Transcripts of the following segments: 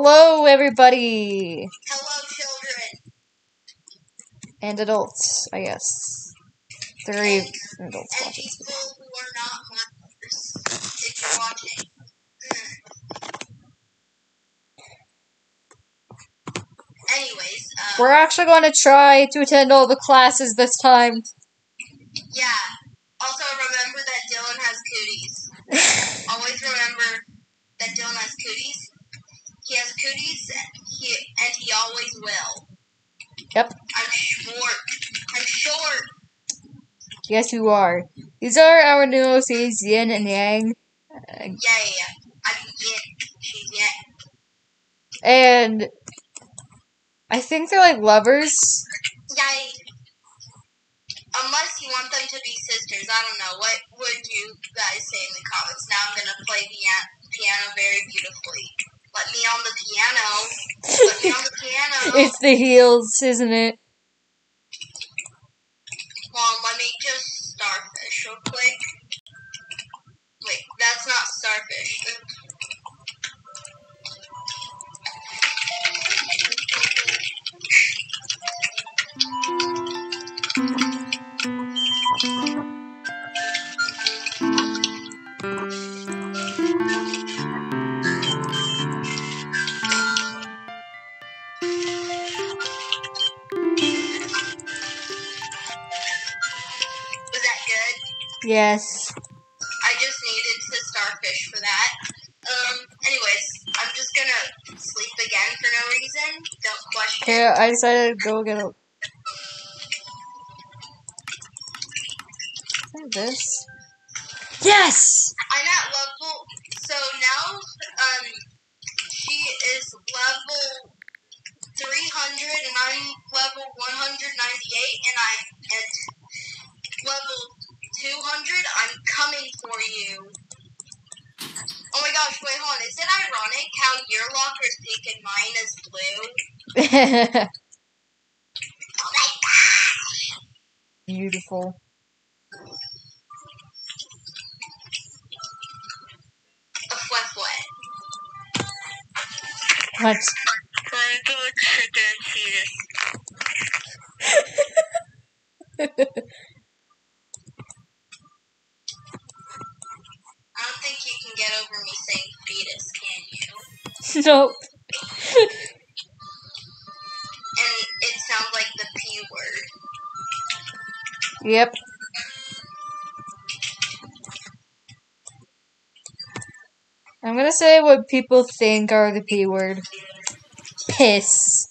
Hello, everybody, Hello, children. and adults. I guess three And, adults and watching. people who are not if you're watching. Anyways, uh, We're actually going to try to attend all the classes this time. yeah. Also, remember that Dylan has cooties. Always remember that Dylan has cooties. He has cooties, he, and he always will. Yep. I'm short. I'm short. Yes, you are. These are our new OCs, Yin and Yang. Uh, Yeah. I'm yin. She's yin. And I think they're like lovers. Yay. Unless you want them to be sisters. I don't know. What would you guys say in the comments? Now I'm going to play the piano very beautifully. Let me on the piano. Let me on the piano. it's the heels, isn't it? On, let me just starfish real quick. Wait, that's not starfish. Yes. I just needed to starfish for that. Um, anyways, I'm just gonna sleep again for no reason. Don't question. Okay, I decided to go get a. This? Yes! I'm at level. So now, um, she is level 300 and I'm level 198 and I at level 200. I'm coming for you. Oh my gosh, wait, hold on. Is it ironic how your locker is pink and mine is blue? Oh my gosh! Beautiful. A fwet fwet. What? Let me go sit there and see this. I don't think you can get over me saying fetus, can you? nope. And it sounds like the P word. Yep. I'm gonna say what people think are the P word. Piss.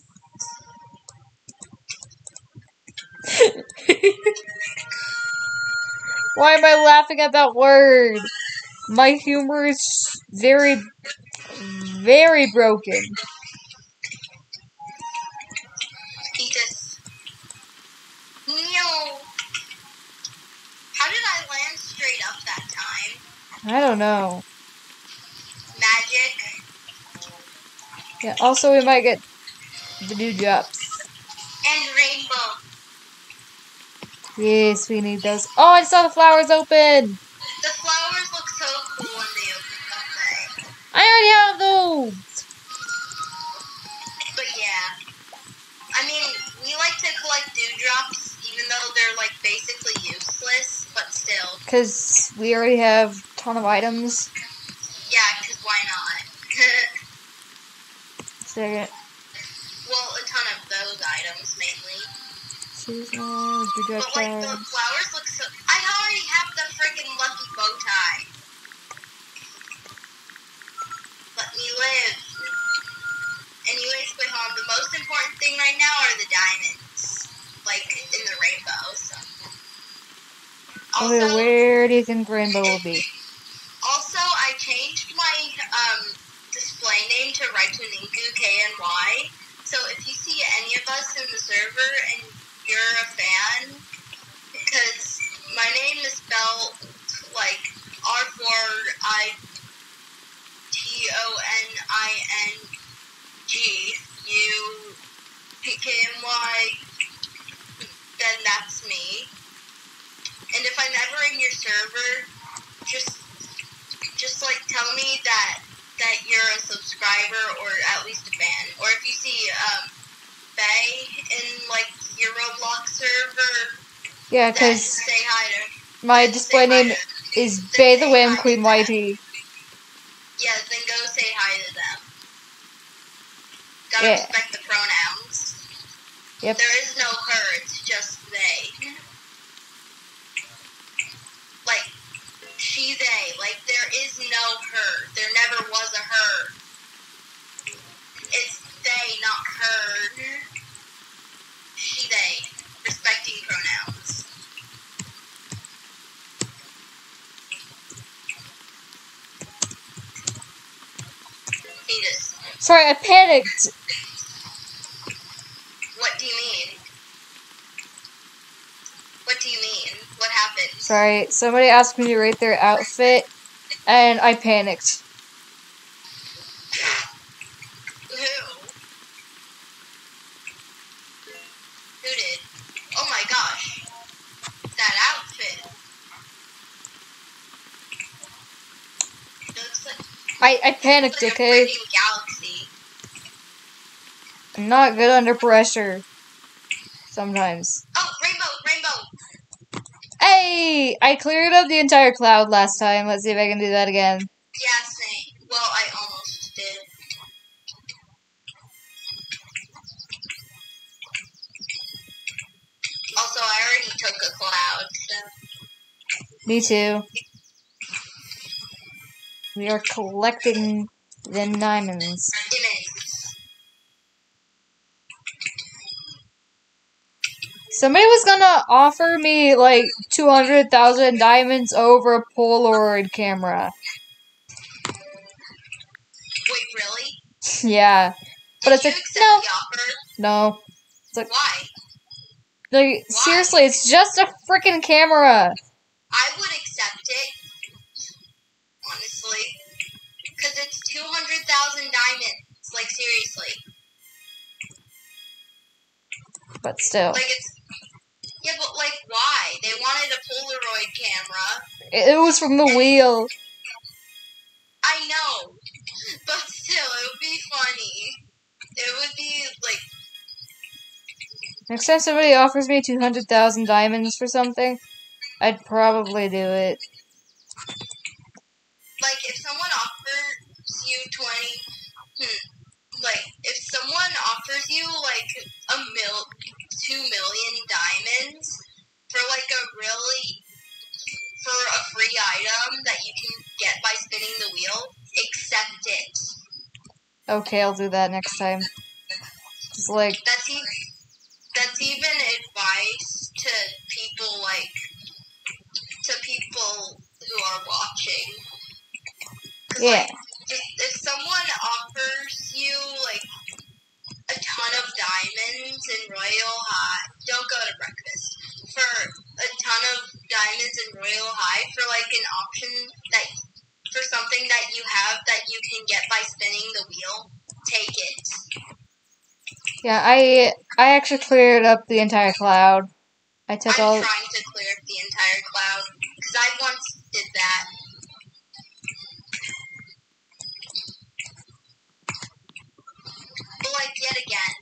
Why am I laughing at that word? My humor is very, very broken. No. How did I land straight up that time? I don't know. Magic Yeah, also, we might get the new drops. and rainbow. Yes, we need those. Oh, I saw the flowers open! Because we already have a ton of items. Yeah, because why not? Second. well, a ton of those items mainly. Seasonal, But like the flowers look so. I already have the freaking lucky bow tie. Let me live. Anyways, on. The most important thing right now are the diamonds, Okay, Also, where do you think Rainbow will be? also, I changed my um, display name to Raituninku KNY. So if you see any of us in the server and you're a fan, because my name is spelled like R for I T O N I N G U P K N Y, then that's me. And if I'm ever in your server, just just like tell me that that you're a subscriber or at least a fan. Or if you see um, Bay in like your Roblox server, Yeah, because say hi to. my display name is then Bay the hi Queen. YT. Yeah, then go say hi to them. Gotta Yeah. respect the pronouns. Yep. There is no her, it's just they. Like, she, they. Like, there is no her. There never was a her. It's they, not her. She, they. Respecting pronouns. He just. Sorry, I panicked. What do you mean? What do you mean? What happened? Sorry, somebody asked me to rate their outfit, and I panicked. Who? Who did? Oh my gosh. That outfit. Like, I, I panicked, like okay? a pretty galaxy. I'm not good under pressure. Sometimes. Oh. Hey! I cleared up the entire cloud last time. Let's see if I can do that again. Yeah, same. Well, I almost did. Also, I already took a cloud, so. Me too. We are collecting the diamonds. Immense. Somebody was gonna offer me like 200,000 diamonds over a Polaroid camera. Wait, really? yeah. But Did it's like, no, the offer? no. Why? Like, seriously, it's just a freaking camera. I would accept it. Honestly. Because it's 200,000 diamonds. Like, seriously. But still. Like, it's. Yeah, but, like, why? They wanted a Polaroid camera. It, was from the wheel. I know. But still, it would be funny. It would be, like, Next time somebody offers me 200,000 diamonds for something, I'd probably do it. like if someone offers you 20 hmm, like if someone offers you like a mil 2 million diamonds for like a really for a free item that you can get by spinning the wheel accept it Okay, I'll do that next time. Just like, that's even that's even advice to people like to people who are watching. yeah. like, if, if someone offers you like a ton of diamonds and Royale High, don't go to breakfast. For a ton of diamonds and Royale High for like an option that for something that you have that you can get by spinning the wheel, take it. Yeah, I I actually cleared up the entire cloud. I took I'm all. trying to clear up the entire cloud because I once did that. Like yet again,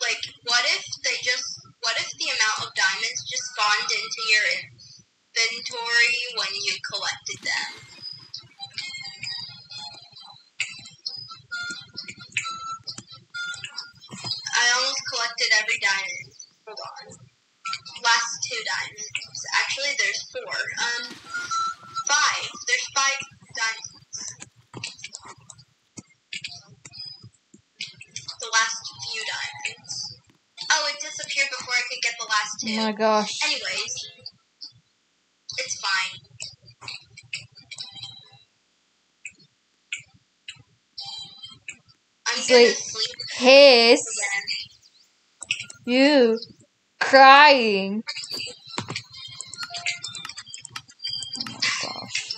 like what if they just what if the amount of diamonds just spawned into your inventory when you collected my gosh. Anyways, it's fine. I'm It's gonna sleep Hiss. again. You. Crying. Oh my gosh.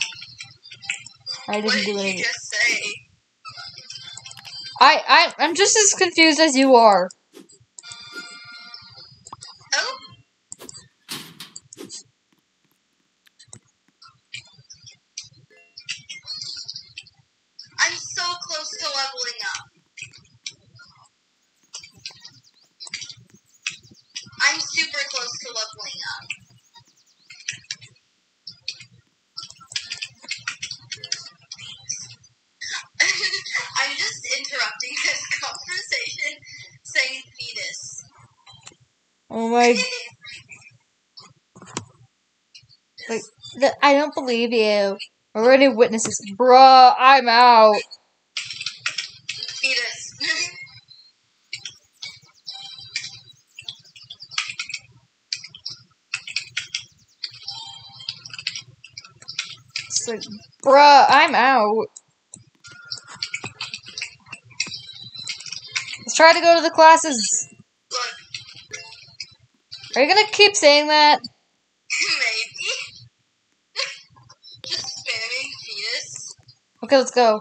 I didn't what did do you anything. just say? I, I, I'm just as confused as you are. Oh, I'm so my Wait, th- I don't believe you. Or any witnesses. Bruh, I'm out. It's like, bruh, I'm out. Let's try to go to the classes. Are you gonna keep saying that? Okay, let's go. Oh,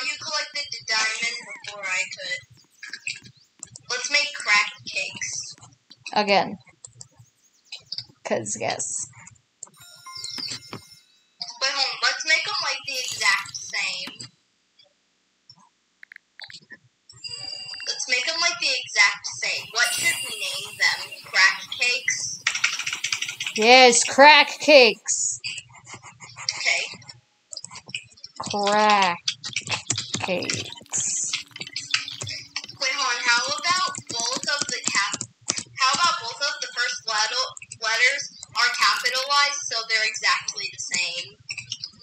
you collected the diamond before I could. Let's make crack cakes. Again. Cause yes. Wait, hold on. Let's make them like the exact same. Let's make them like the exact same. What should we name them? Crack cakes? Yes, crack cakes. Okay. Crack cakes. Wait, hold on. How about both of the cap? How about both of the first letters are capitalized so they're exactly the same?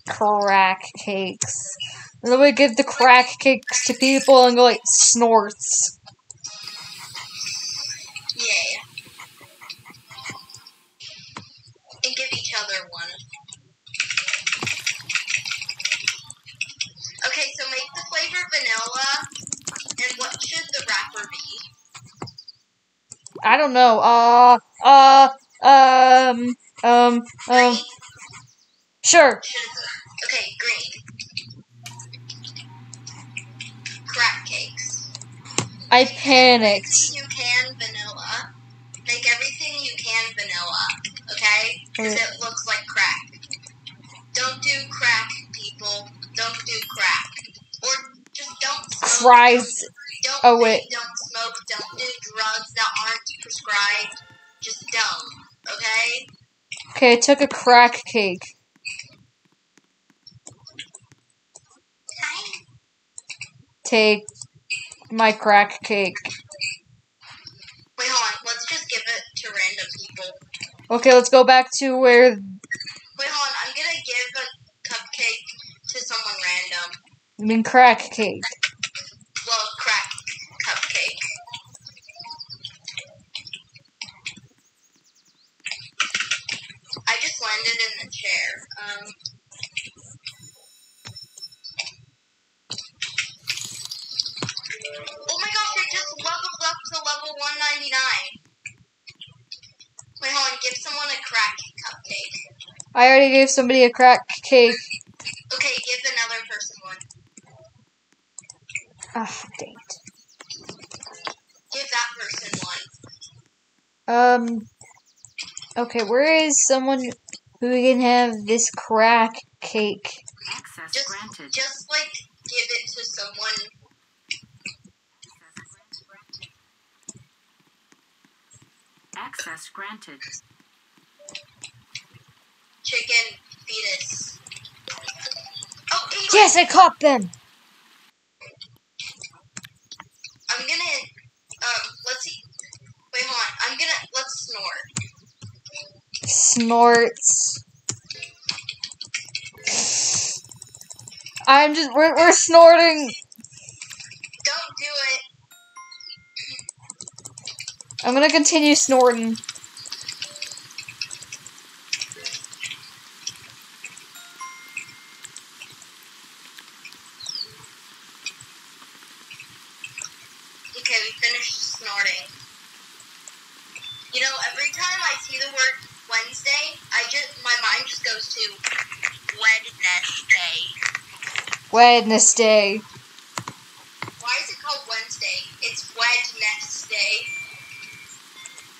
Crack cakes. And then we give the crack cakes to people and go like snorts. Yeah. And give each other one. Okay, so make the flavor vanilla. And what should the wrapper be? I don't know. Uh, uh, um, um, um. Sure. Okay, green. Crack cakes. I panicked. Everything you can vanilla. Make everything you can vanilla. Okay? Because it looks like crack. Don't do crack, people. Don't do crack. Or just don't. Cries. Don't, Oh, wait. Don't smoke. Don't do drugs that aren't prescribed. Just don't. Okay? Okay, I took a crack cake. Take my crack cake. Wait, hold on. Let's just give it to random people. Okay, let's go back to where. Wait, hold on. I'm gonna give a cupcake to someone random. I mean, crack cake. Well, crack cupcake. I just landed in. Um. Oh my gosh, I just leveled up to level 199. Wait, hold on. Give someone a crack cupcake. I already gave somebody a crack cake. Okay, give another person one. Ah, dang it. Give that person one. Um. Okay, where is someone who can have this crack cake? Access Just, granted. just like give it to someone. Access granted. Chicken fetus. Oh, English. Yes, I caught them. I'm gonna. Um, let's see. Wait, hold on. I'm gonna. Let's snort. Snorts. I'm just we're we're snorting. Don't do it. I'm gonna continue snorting. Okay, we finished snorting. You know, every time I see the word Wednesday, I just my mind just goes to Wednesday. Wednesday. Why is it called Wednesday? It's Wednesday.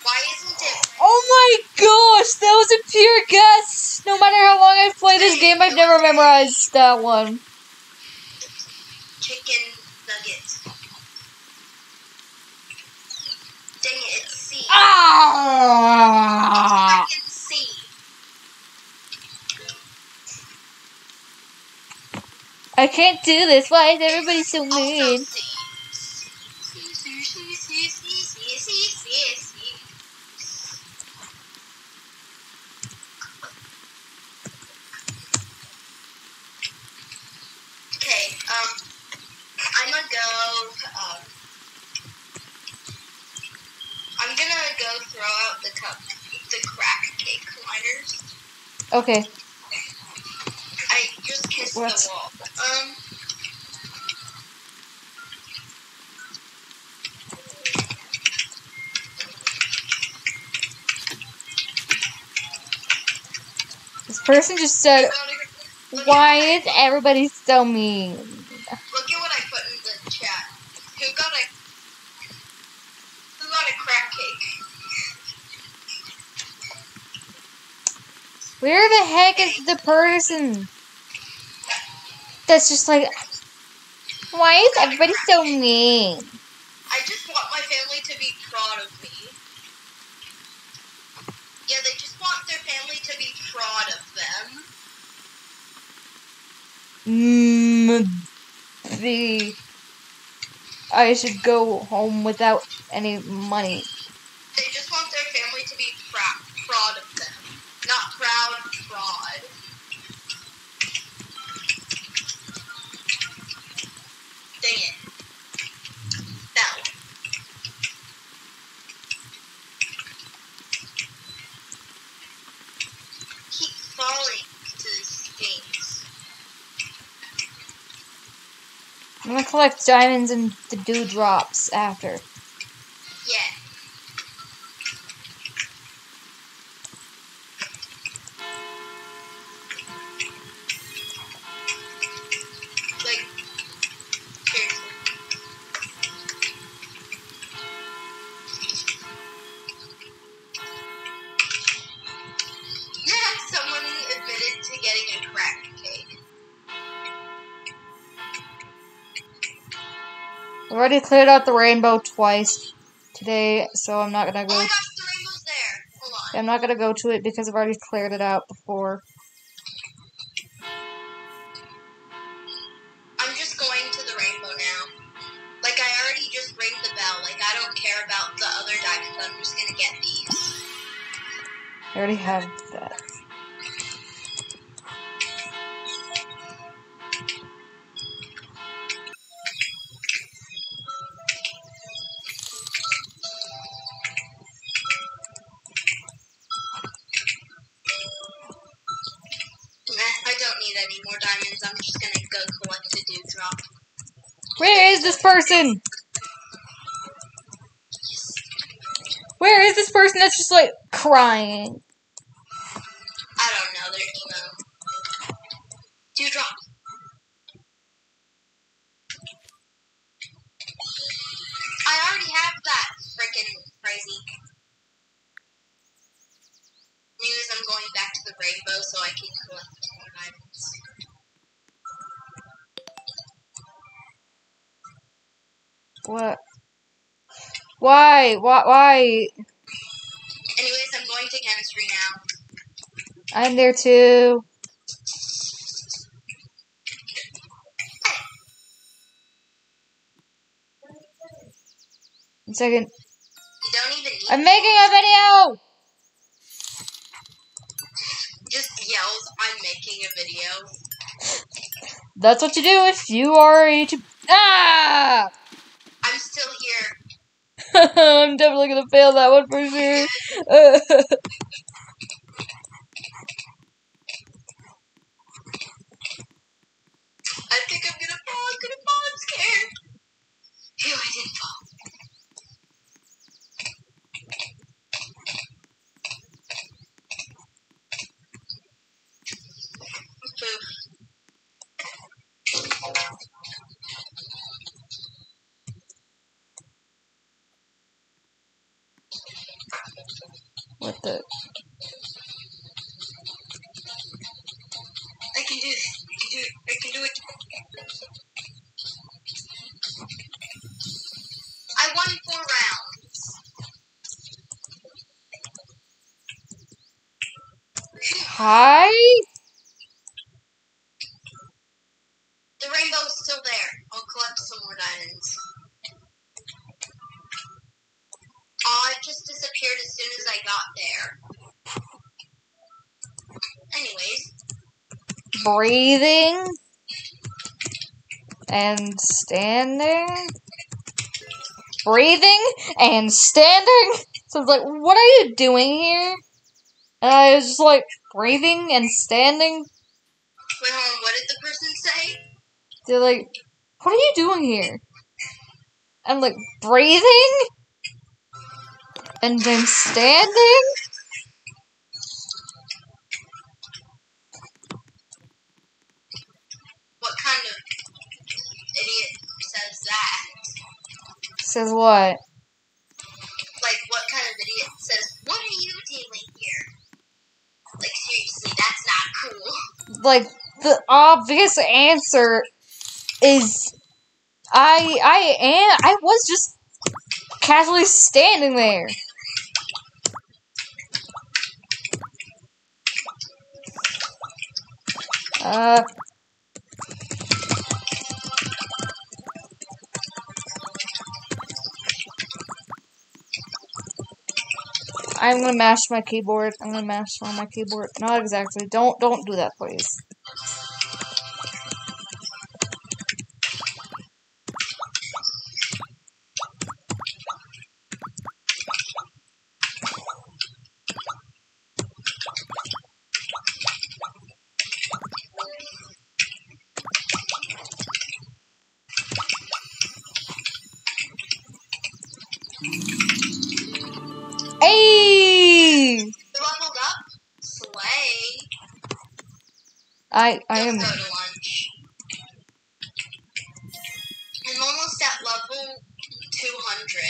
Why isn't it? Oh my gosh, that was a pure guess. No matter how long I've played this game, I've never memorized that one. chicken nuggets. Dang it, it's C. Ah! I can't do this. Why is everybody so oh, mean? Okay, um, I'm gonna go, um, I'm gonna go throw out the cup, the cake liners. Okay. Just kissed What? the wall. Um. This person just said, "Why is everybody so mean?" Look at what I put in the chat. Who got a Who got a crack cake? Where the heck is the person that's just like, "Why is everybody so mean?" I just want my family to be proud of me. Yeah, they just want their family to be proud of them. Mm, the I should go home without any money. They just want their family to be proud, proud of them. Not proud, prod. Dang it. That one. Keep falling to these things. I'm gonna collect diamonds and the dewdrops after. Already cleared out the rainbow twice today, so I'm not gonna Oh go. my gosh, the rainbow's there. Hold on. I'm not gonna go to it because I've already cleared it out before. Person? Where is this person that's just like crying? Why? Why? Why? Anyways, I'm going to chemistry now. I'm there too. One second. Don't even I'm making a video! just yells, I'm making a video. That's what you do if you are a YouTube. Ah! I'm definitely gonna fail that one for sure. I think I'm gonna fall. I'm gonna fall. I'm scared. Phew, I didn't fall. Phew. what the? I can do it. I can do it. I can do it. I won four rounds. Hi? The rainbow's still there. I'll collect some more diamonds. Oh, it just disappeared as soon as I got there. Anyways, Breathing. And standing. Breathing and standing. So it's like, what are you doing here? And I was just like breathing and standing. Wait, hold on. What did the person say? They're like, "What are you doing here?" I'm like breathing, and I'm standing. What kind of idiot says that? Says what? Like the obvious answer is, I I am I was just casually standing there. Uh. I'm gonna mash my keyboard. I'm gonna mash on my keyboard. Not exactly. Don't don't do that, please. I I am Let's go to lunch. I'm almost at level 200.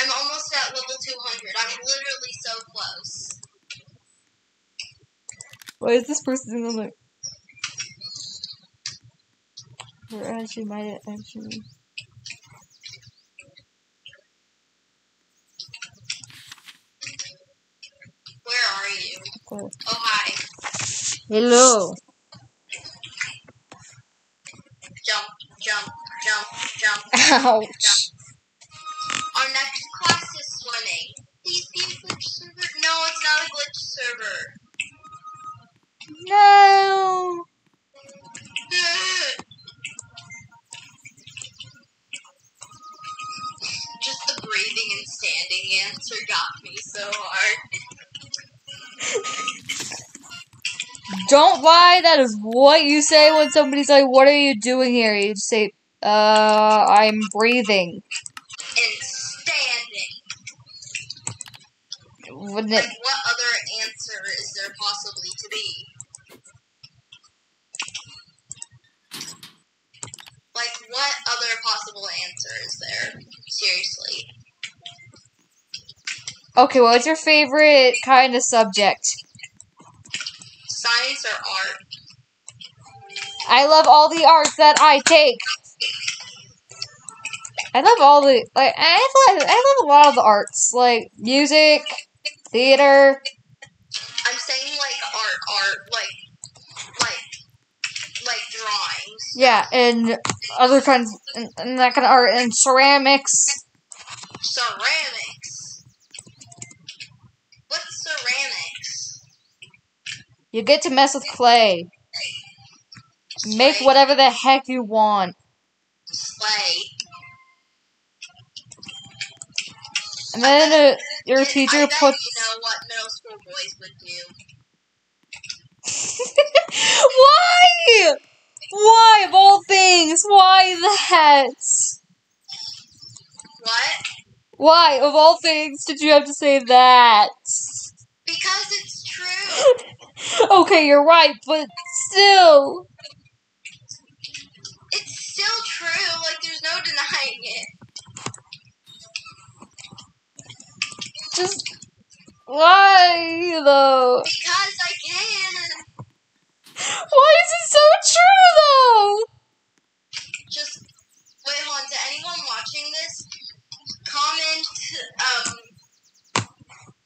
I'm almost at level 200. I'm literally so close. Why is this person in the Where actually might actually Where are you? Where? Oh, hi. Hello. Jump, jump, jump, jump. Ouch. Our next class is swimming. Please be a glitch server. No, it's not a glitch server. No. Just the breathing and standing answer got me so hard. Don't lie, that is what you say when somebody's like, What are you doing here? You say, Uh I'm breathing. And standing. Wouldn't it Like, what other answer is there possibly to be? Like, what other possible answer is there? Seriously. Okay, what's your favorite kind of subject? Science or art? I love all the arts that I take. I love all the like I love, I love a lot of the arts, like music, theater. I'm saying like art, art, like, like, like drawings. Yeah, and other kinds and, and that kind of art and ceramics. Ceramics. What's ceramics? You get to mess with clay. Make whatever the heck you want. Slay. And then uh, your teacher puts you know what middle school boys would do. Why? Why of all things? Why that? What? Why of all things did you have to say that? Because it's true. Okay, you're right, but still. It's still true. Like there's no denying it. Just why though? Because I can. Why is it so true though? Just wait, hold on. To anyone watching this, comment, um,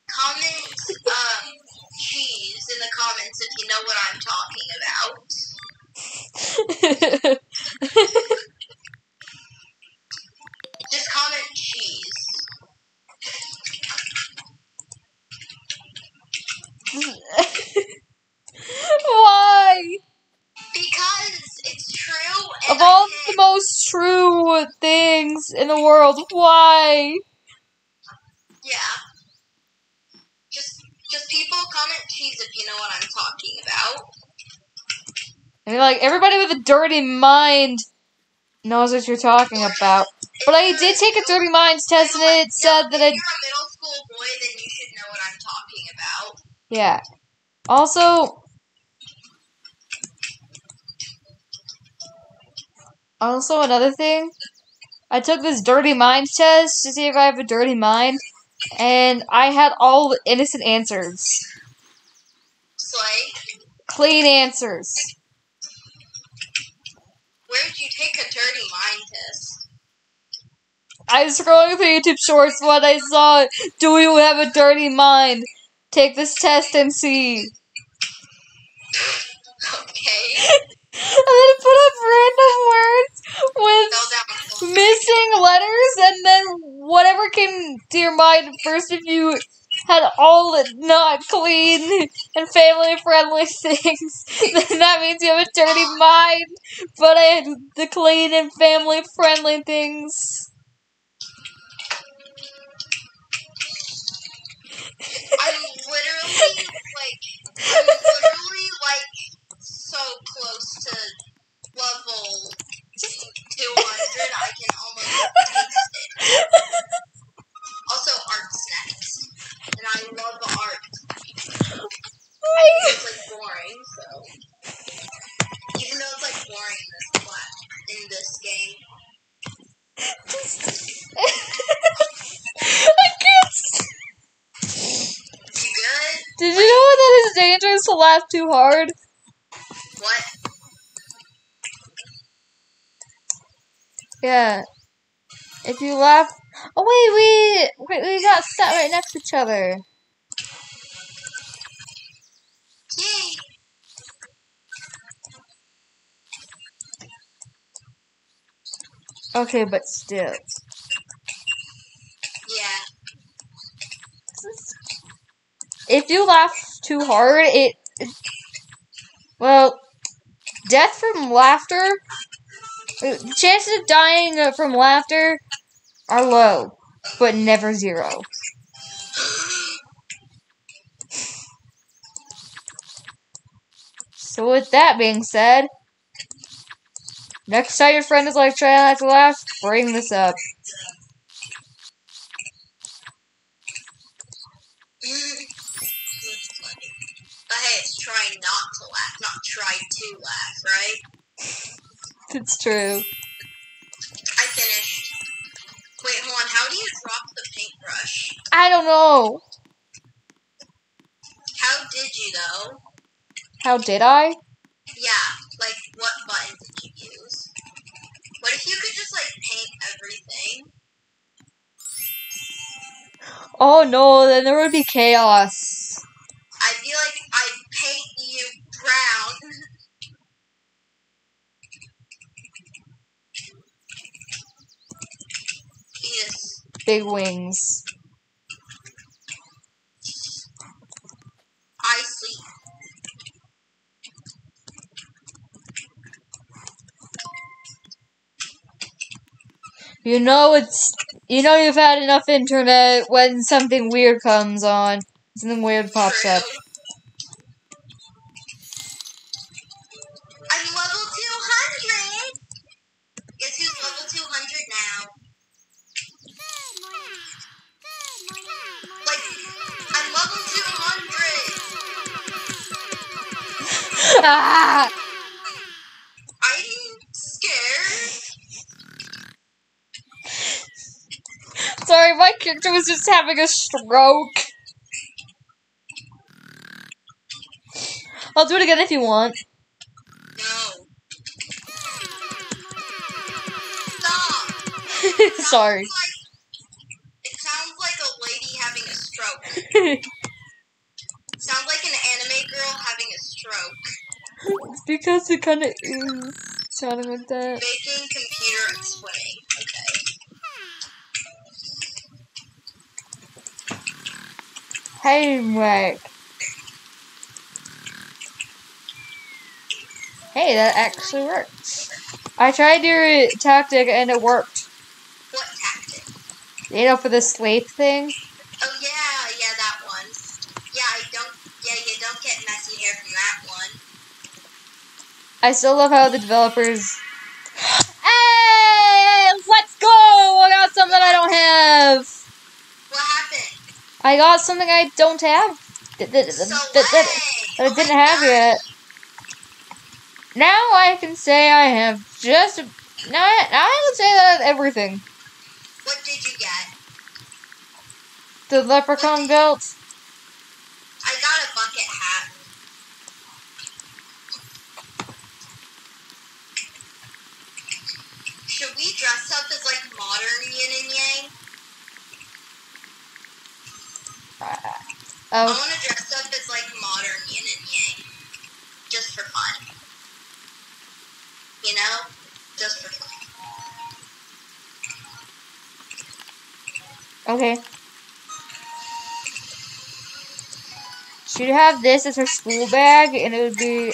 comment, um, cheese in the comments if you know what I'm talking about. Just comment cheese. why? Because it's true. And Of all the most true things in the world, why? Yeah. Comment cheese if you know what I'm talking about. I mean, like, everybody with a dirty mind knows what you're talking about. But I did take a dirty minds test, and it said that I. if you're a middle school boy, then you should know what I'm talking about. Yeah. Also. Also, another thing. I took this dirty minds test to see if I have a dirty mind, and I had all innocent answers. Slay, Clean answers. where did you take a dirty mind test? I was scrolling through YouTube Shorts when I saw, "Do you have a dirty mind? Take this test and see." Okay. And then it put up random words with. Missing letters, and then whatever came to your mind first. If you had all the not clean and family friendly things, then that means you have a dirty mind. But I had the clean and family friendly things. I'm literally like, I'm literally like so laugh too hard? What? Yeah. If you laugh. Oh wait, we wait, we got sat right next to each other. Yay! Okay, but still. Yeah. If you laugh too hard, it. Well, death from laughter. uh, Chances of dying uh, from laughter are low, but never zero. So with that being said, next time your friend is like trying not to laugh, bring this up. That's funny. But hey, it's try not to laugh, not to laugh, right? It's true. I finished. Wait, hold on. How do you drop the paintbrush? I don't know. How did you though? How did I? Yeah, like what button did you use? What if you could just like paint everything? Oh no, then there would be chaos. I feel like I'd paint you brown. yes. Big wings. I sleep. You know it's you know you've had enough internet when something weird comes on. Something weird pops up. I'm scared. Sorry, my character was just having a stroke. I'll do it again if you want. No. Stop! Sorry. Like- it sounds like a lady having a stroke. Sounds like an anime girl having a stroke. It's because it kind of is sounding like that. Baking, computer, swimming. Okay. Hey, Mike. Hey, that actually works. I tried your tactic and it worked. What tactic? You know, for the sleep thing. Oh yeah, yeah, that one. Yeah, I don't Yeah, you don't get messy hair from that one. I still love how the developers. Hey, let's go! I got something I don't have. What happened? I got something I don't have. That, that, that, So that, that- I Oh didn't my have God. yet. Now I can say I have just. Now I, now I can say that I have everything. What did you get? The leprechaun belt. I got a bucket hat. Should we dress up as like modern yin and yang? Uh, I Oh, want to dress up as like modern yin and yang, just for fun. You know, just for fun. okay. She'd have this as her school bag, and it would be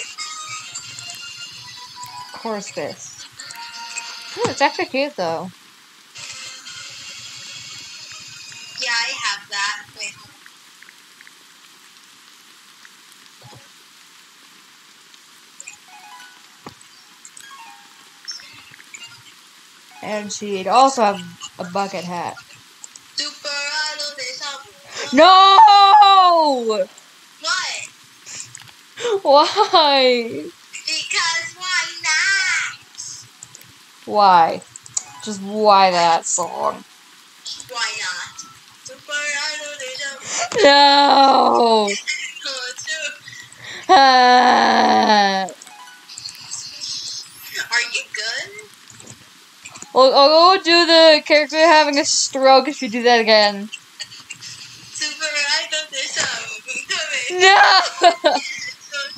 horse fist. Ooh, it's actually cute though. Yeah, I have that. Wait. And she'd also have a bucket hat. Super No! What? Why? Because why not? Why? Just why that song? Why not? Super idol this No! Are you good? I'll, I'll go do the character having a stroke if you do that again. Super No!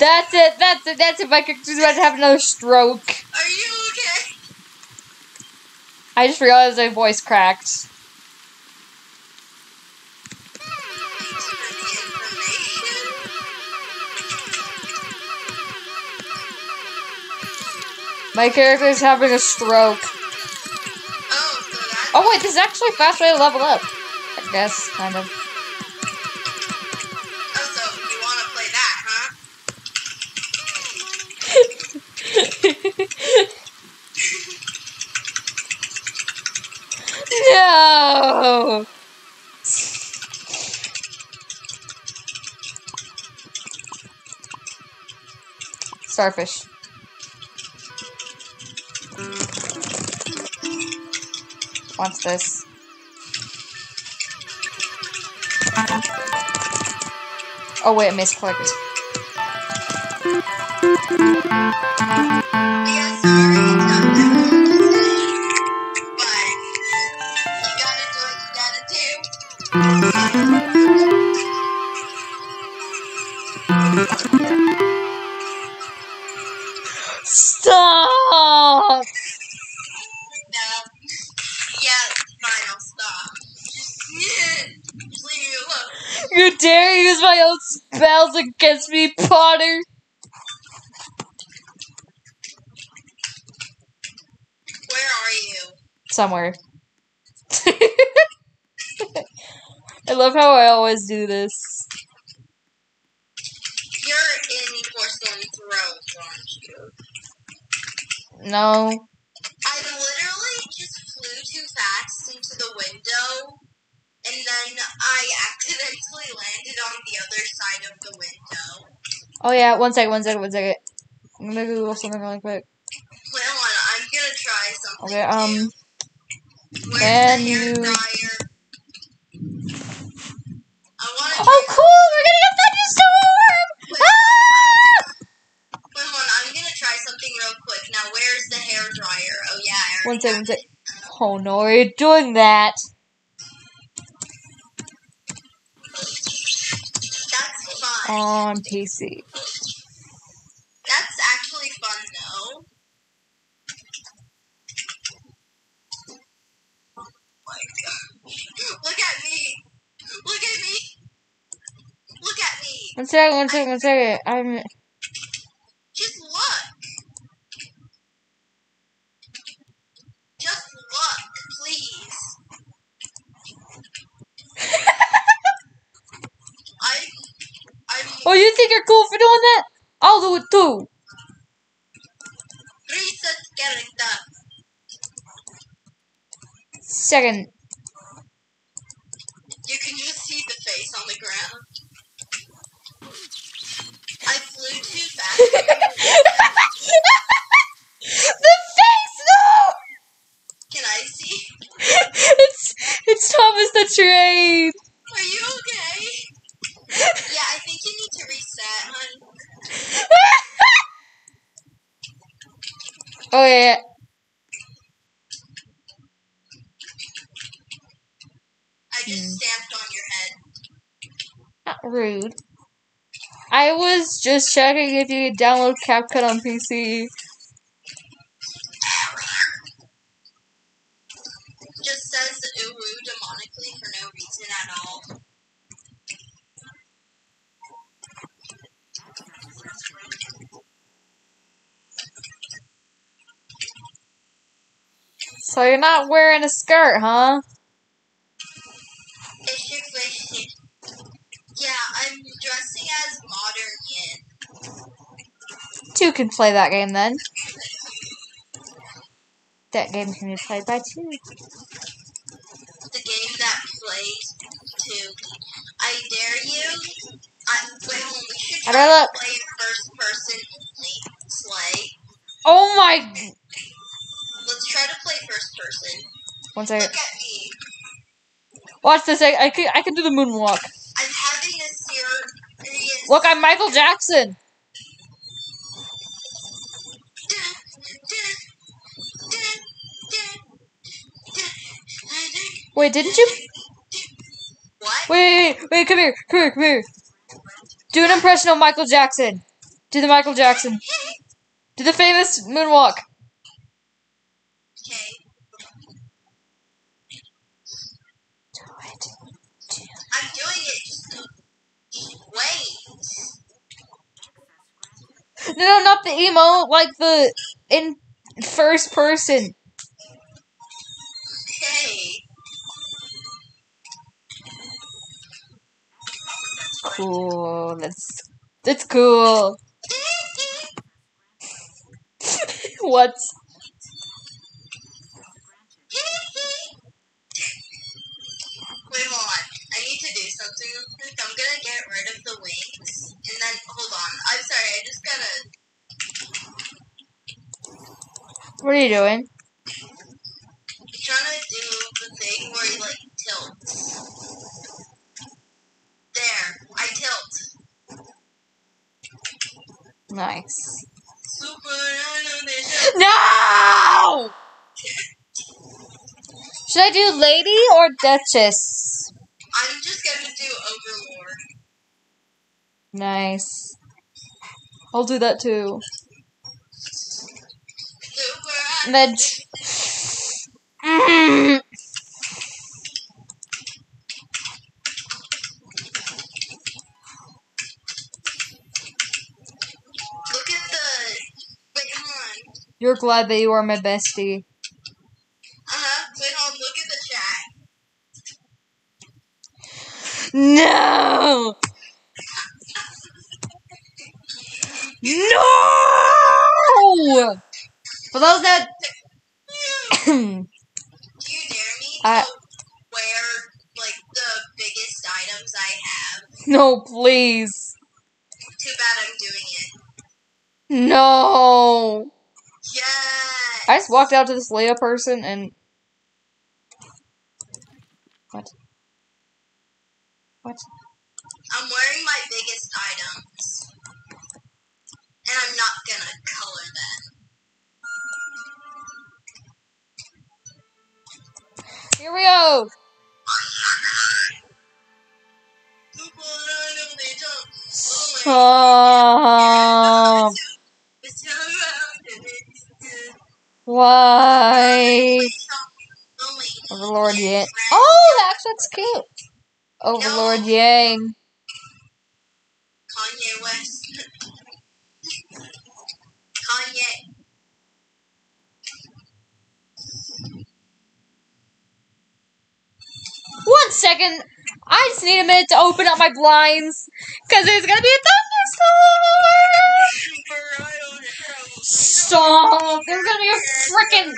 That's it, that's it, that's it. My character's about to have another stroke. Are you okay? I just realized my voice cracked. My character is having a stroke. Oh, Oh wait, this is actually a fast way to level up. I guess, kind of. Starfish. Wants this. Oh wait, I misclicked. Somewhere. I love how I always do this. You're in Porcelain Thrones, aren't you? No. I literally just flew too fast into the window, and then I accidentally landed on the other side of the window. Oh yeah, one second, one second, one second. I'm gonna Google something really quick. Wait, on, I'm gonna try something. Okay, um, new. Where's can you- dryer? I wanna Oh cool, we're getting a thunderstorm! Ah! Wait, hold on, I'm gonna try something real quick. Now, where's the hair dryer? Oh yeah, I One second, one second. it. Oh no, are you doing that? That's fun. On PC. That's actually fun though. Oh my god. Look at me. Look at me. Look at me. One second, one second, one second. I'm. Just look. Just look, please. I I'm Oh, you think you're cool for doing that? I'll do it too. Reset character. Second. You can just see the face on the ground. I flew too fast. the face, no! Can I see? it's it's Thomas the Train. Are you okay? Yeah, I think you need to reset, hun. oh yeah. I just Hmm. stamped on your head. Not rude. I was just checking if you could download CapCut on PC. Just says uwu demonically for no reason at all. So you're not wearing a skirt, huh? Two can play that game then. That game can be played by two. The game that plays to. I dare you. I, wait, well, we should try to look. play first person. Oh my! Let's try to play first person. One second. Look at me. Watch this. I, I can I can do the moonwalk. I'm having a serious. Look, I'm Michael Jackson. Wait, didn't you? What? Wait, wait, wait, come here, come here, come here. Do an impression of Michael Jackson. Do the Michael Jackson. Do the famous moonwalk. Okay. Do it. I'm doing it. Just wait. No, no, not the emo, like the in first person. Cool. That's that's cool. what? Wait, hold on. I need to do something real quick. I'm gonna get rid of the wings, and then hold on. I'm sorry. I just gotta. What are you doing? I'm trying to do the thing where he like tilts. There, I tilt. Nice. No! Should I do lady or duchess? I'm just gonna do Overlord. Nice. I'll do that too. Super. Mm. Glad that you are my bestie. Uh huh. Wait, hold. Look at the chat. No! No! For those that. Do you dare me I- to wear like the biggest items I have? no, please. Too bad I'm doing it. No! I just walked out to this Leia person and. What? What? I'm wearing my biggest items, and I'm not gonna color them. Here we go! Oh Stop! Why? Oh. Overlord Yang. Oh, that's that's cute. Overlord Yang. Kanye West. Kanye. One second. I just need a minute to open up my blinds because there's gonna be a thunderstorm. Stop! There's gonna be a freaking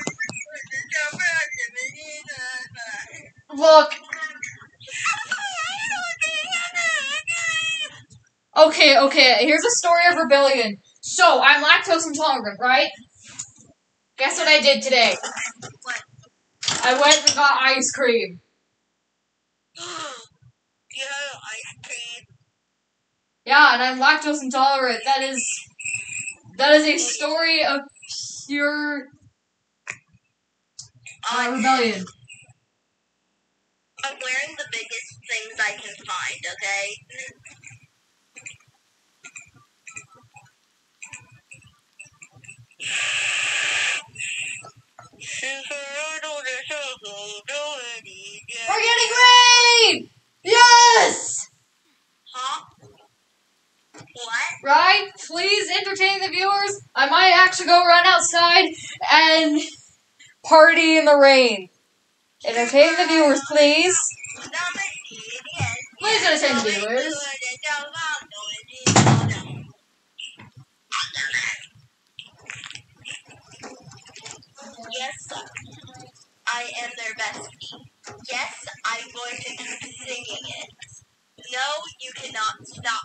look. Okay, okay. Here's a story of rebellion. So I'm lactose intolerant, right? Guess what I did today? What? I went and got ice cream. Have ice cream. Yeah, and I'm lactose intolerant. That is that is a story of pure uh, rebellion. I'm wearing the biggest things I can find, okay? We're getting rain! Yes! Huh? What? Right? Please entertain the viewers. I might actually go run outside and party in the rain. Entertain the viewers, please. Please entertain the viewers. Yes. I am their bestie. Yes, I'm going to keep singing it. No, you cannot stop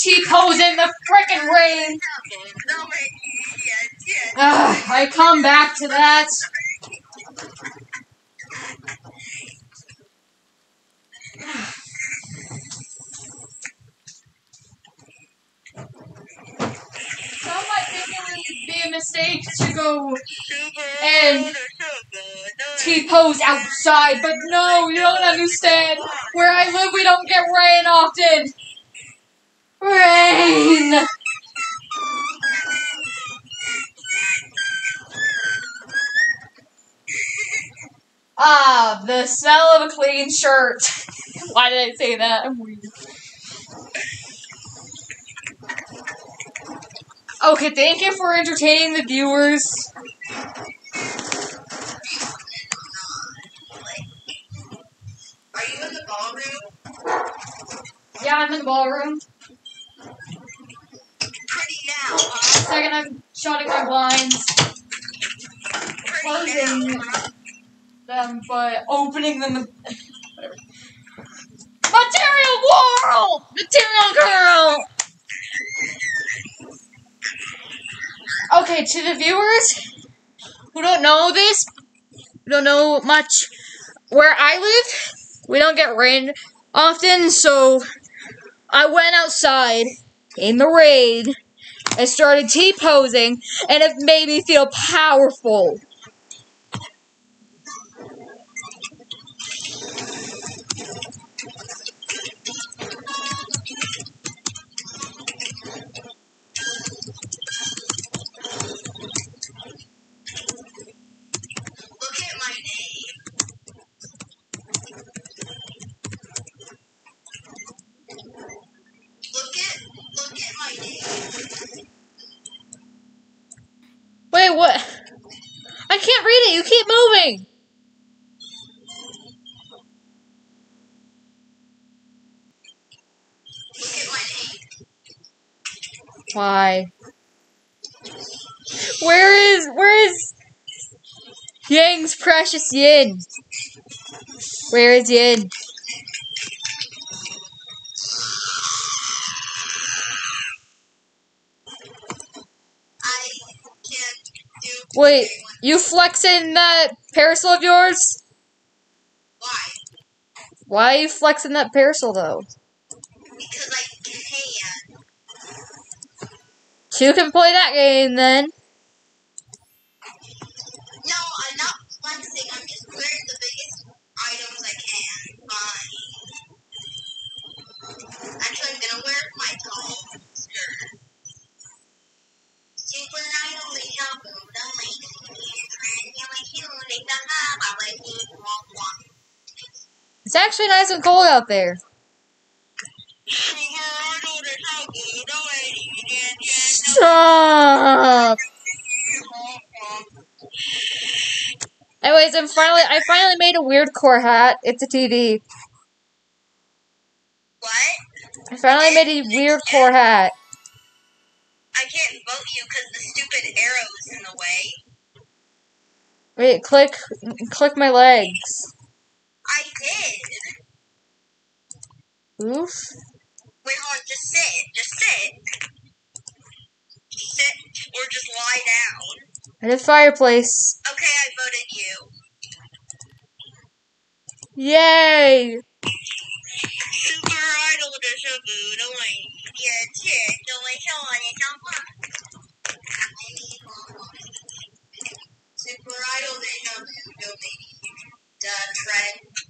had T-pose in the frickin' rain. Ugh, I come back to that. Some might think it would be a mistake to go and T-pose outside, but no, you don't understand. Where I live, we don't get rain often. Rain! Ah, the smell of a clean shirt. Why did I say that? I'm weird. Okay, thank you for entertaining the viewers. Are you in the ballroom? Yeah, I'm in the ballroom. Second, I'm shutting my blinds, Closing. them, but opening them. Material girl! Material girl! Okay, to the viewers who don't know this, don't know much, where I live, we don't get rain often, so I went outside in the rain and started T-posing, and it made me feel powerful. doing? Why? Where is where is Yang's precious Yin? Where is Yin? Wait, you flexing that parasol of yours? Why? Why are you flexing that parasol though? Because I can. Two can play that game then. It's actually nice and cold out there. Stop. Anyways, I'm finally I finally made a weird core hat. It's a TV. What? I finally made a weird core hat. I can't vote you because the stupid arrow is in the way. Wait, click click my legs. I did. Oof. Wait, hold on. Just sit. Just sit. Sit or just lie down. At a fireplace. Okay, I voted you. Yay! Super Idol Edition Away. Oh yeah, it's here. Don't wait on Super Idol Edition Away. The trend.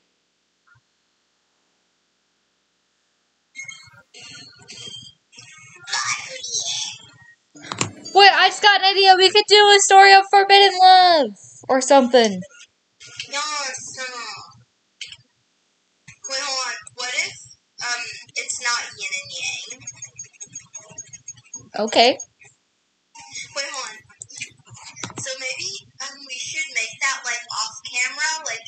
Wait, I just got an idea. We could do a story of forbidden love or something. No, it's. Wait, hold on. What if um, it's not yin and yang? Okay. Wait, hold on. So maybe um, we should make that like off camera, like